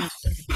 concerned